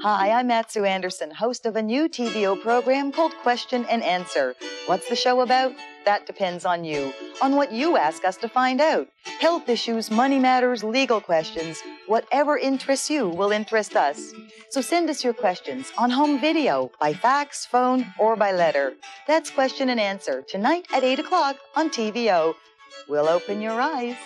Hi, mm-hmm. I'm Matsu Anderson, host of a new TVO program called Question and Answer. What's the show about? That depends on you, on what you ask us to find out. Health issues, money matters, legal questions, whatever interests you will interest us. So send us your questions on home video, by fax, phone, or by letter. That's Question and Answer tonight at 8 o'clock on TVO. We'll open your eyes.